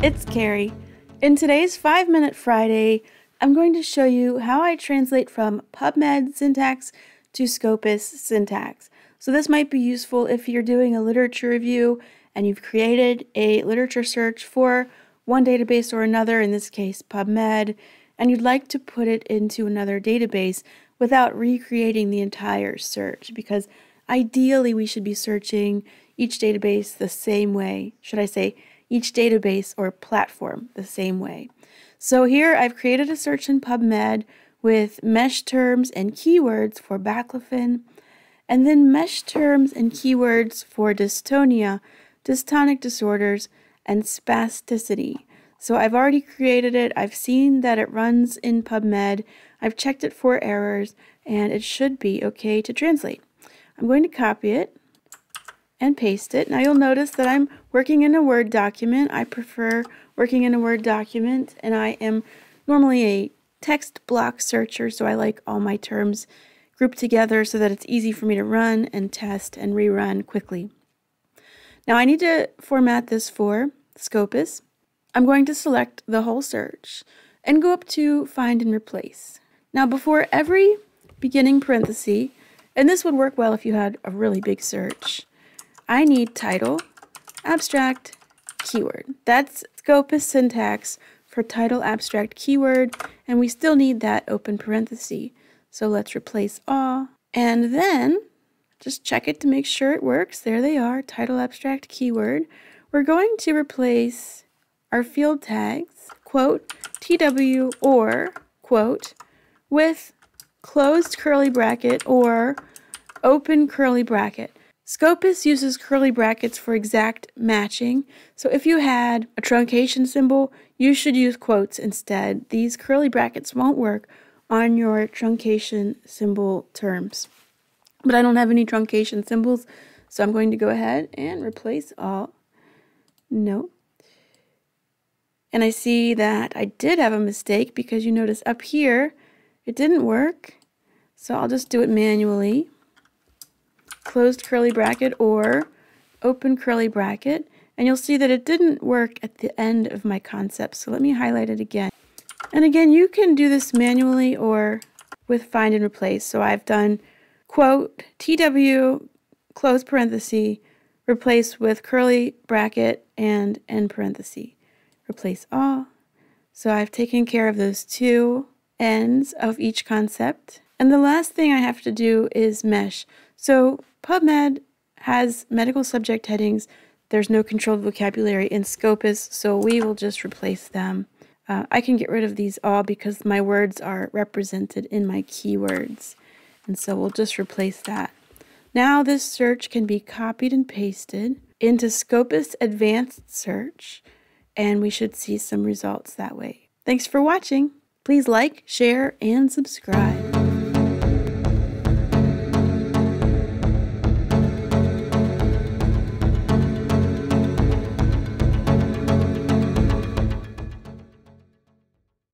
it's Carrie. In today's 5 Minute Friday, I'm going to show you how I translate from PubMed syntax to Scopus syntax. So this might be useful if you're doing a literature review and you've created a literature search for one database or another, in this case PubMed, and you'd like to put it into another database without recreating the entire search because ideally we should be searching each database the same way. Should I say each database or platform the same way. So here I've created a search in PubMed with MeSH terms and keywords for baclofen, and then MeSH terms and keywords for dystonia, dystonic disorders, and spasticity. So I've already created it, I've seen that it runs in PubMed, I've checked it for errors, and it should be okay to translate. I'm going to copy it and paste it. Now you'll notice that I'm working in a Word document. I prefer working in a Word document and I am normally a text block searcher so I like all my terms grouped together so that it's easy for me to run and test and rerun quickly. Now I need to format this for Scopus. I'm going to select the whole search and go up to find and replace. Now before every beginning parenthesis, and this would work well if you had a really big search, I need title, abstract, keyword. That's Scopus syntax for title, abstract, keyword, and we still need that open parenthesis. So let's replace all, and then just check it to make sure it works. There they are, title, abstract, keyword. We're going to replace our field tags, quote, TW or, quote, with closed curly bracket or open curly bracket. Scopus uses curly brackets for exact matching, so if you had a truncation symbol, you should use quotes instead. These curly brackets won't work on your truncation symbol terms. But I don't have any truncation symbols, so I'm going to go ahead and replace all. No. And I see that I did have a mistake because you notice up here it didn't work. So I'll just do it manually closed curly bracket or open curly bracket and you'll see that it didn't work at the end of my concept. So let me highlight it again. And again you can do this manually or with find and replace. So I've done quote TW close parenthesis replace with curly bracket and end parenthesis replace all. So I've taken care of those two ends of each concept. And the last thing I have to do is MeSH. So PubMed has medical subject headings. There's no controlled vocabulary in Scopus, so we will just replace them. Uh, I can get rid of these all because my words are represented in my keywords. And so we'll just replace that. Now this search can be copied and pasted into Scopus Advanced Search, and we should see some results that way. Thanks for watching. Please like, share, and subscribe.